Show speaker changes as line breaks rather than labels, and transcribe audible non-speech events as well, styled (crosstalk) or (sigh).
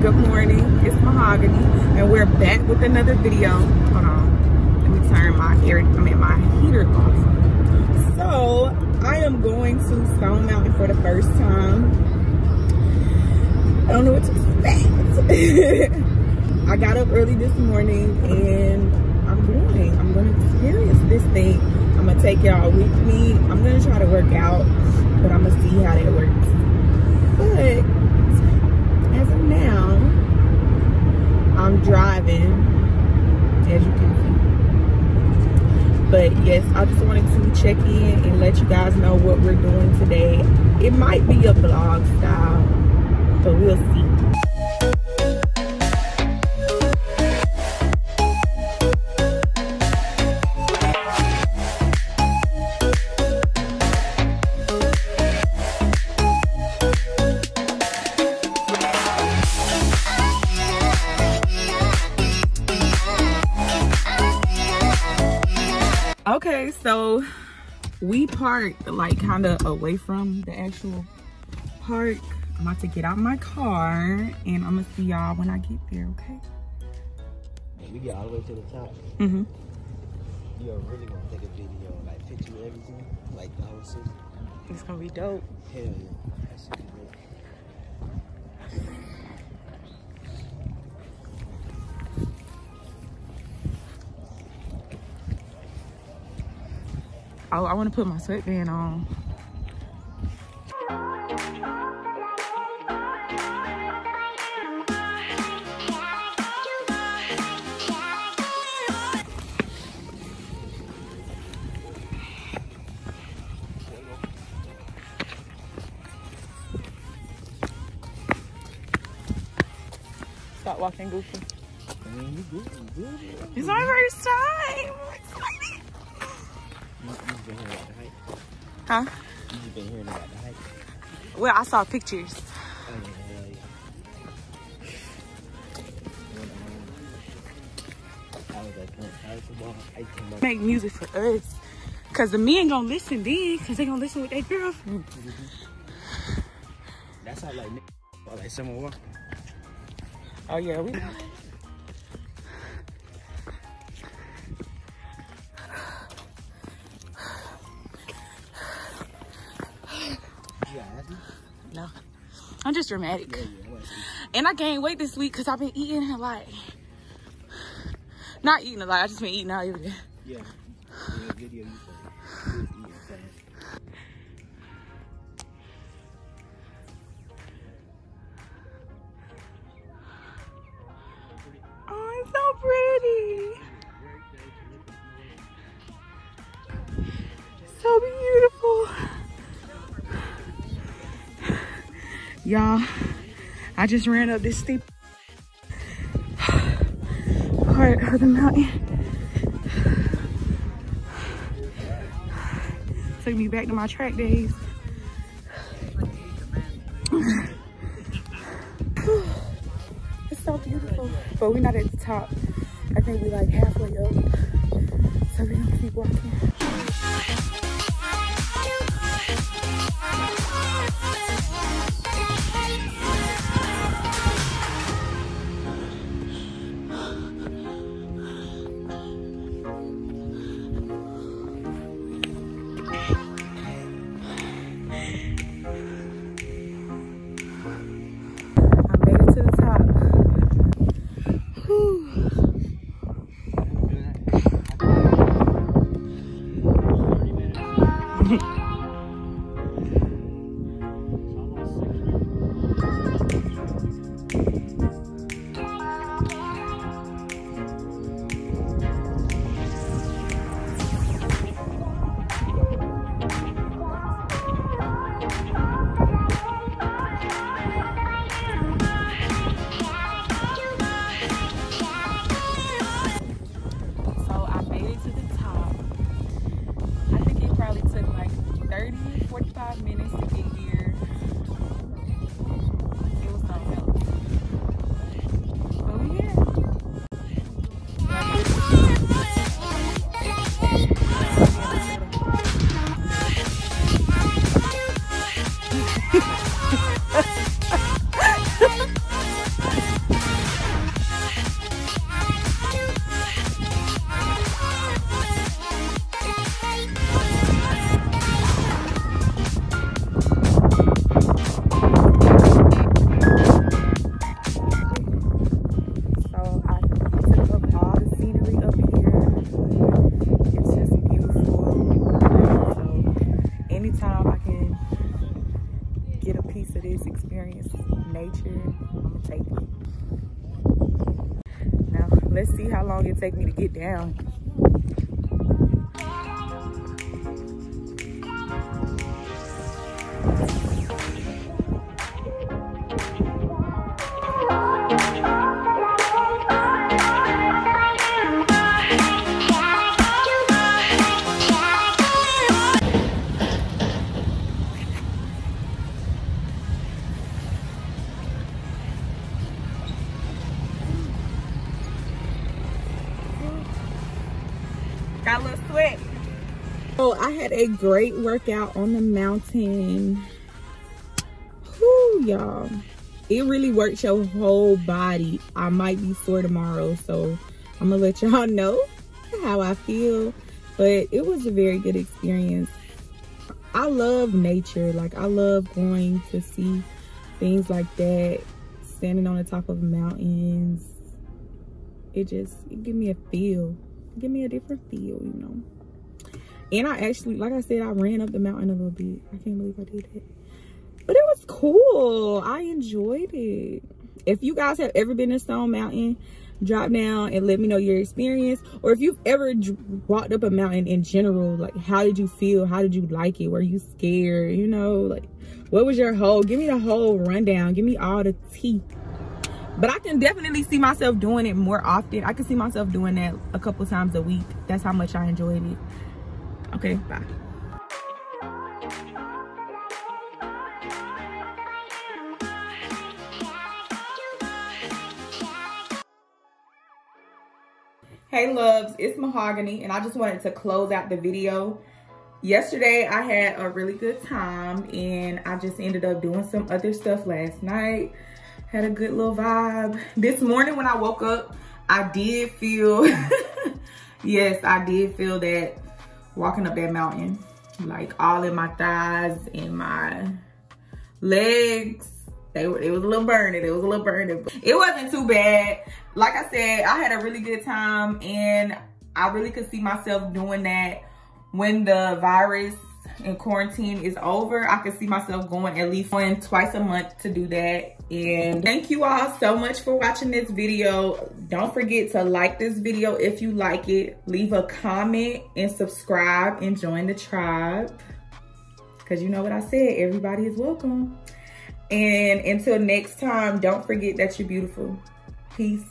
good morning it's mahogany and we're back with another video. Hold on let me turn my air i mean my heater off. So i am going to stone mountain for the first time. I don't know what to expect. (laughs) I got up early this morning and i'm going i'm going to experience this thing. I'm gonna take y'all with me. I'm gonna try to work out but i'm gonna see how that works. But as of now, I'm driving, as you can see. But yes, I just wanted to check in and let you guys know what we're doing today. It might be a vlog style, but we'll see. Okay, so we parked like kind of away from the actual park. I'm about to get out my car and I'm gonna see y'all when I get there, okay?
We get all the way to the top.
Mm-hmm.
You're really to take a video, like picture everything, like the whole city.
It's gonna be dope.
Hell yeah,
Oh, I wanna put my sweatband on. Stop walking goofy.
I mean, you good, you good.
It's my first time.
You, you've been hearing about the hike.
Huh?
You just been hearing about the hike.
Well, I saw pictures.
Oh yeah, hell yeah. I was at Point Basketball. I came up.
Make music for us. Cause the men gonna listen then, cause they gonna listen with their girlfriend.
That's how like, like someone walk.
Oh yeah, we. I'm just dramatic,
Yeah, yeah, I was.
and I gained weight this week cause I've been eating a lot. Not eating a lot. I just been eating all every day.
Yeah. Yeah, video you said. You was eating fast.
Oh, it's so pretty. So beautiful. Y'all, I just ran up this steep part of the mountain. Took me back to my track days. It's so beautiful. But we're not at the top. I think we're like halfway up. So we're gonna keep walking. time I can get a piece of this experience, nature, I'm gonna take it. Now, let's see how long it take me to get down. Oh, I had a great workout on the mountain. Whoo, y'all. It really works your whole body. I might be sore tomorrow, so I'm gonna let y'all (laughs) know how I feel. But it was a very good experience. I love nature. Like, I love going to see things like that. Standing on the top of mountains. It just, it give me a feel give me a different feel, you know. And I actually, like I said, I ran up the mountain a little bit. I can't believe I did that. But it was cool. I enjoyed it. If you guys have ever been to Stone Mountain, drop down and let me know your experience. Or if you've ever walked up a mountain in general, like how did you feel? How did you like it? Were you scared? You know, like what was your whole, give me the whole rundown. Give me all the tea but I can definitely see myself doing it more often. I can see myself doing that a couple times a week. That's how much I enjoyed it. Okay, bye. Hey loves, it's Mahogany and I just wanted to close out the video. Yesterday I had a really good time and I just ended up doing some other stuff last night had a good little vibe. This morning when I woke up, I did feel, (laughs) yes, I did feel that walking up that mountain, like all in my thighs and my legs. They were, it was a little burning. It was a little burning. It wasn't too bad. Like I said, I had a really good time and I really could see myself doing that when the virus and quarantine is over, I can see myself going at least one twice a month to do that. And thank you all so much for watching this video. Don't forget to like this video if you like it. Leave a comment and subscribe and join the tribe. Because you know what I said, everybody is welcome. And until next time, don't forget that you're beautiful. Peace.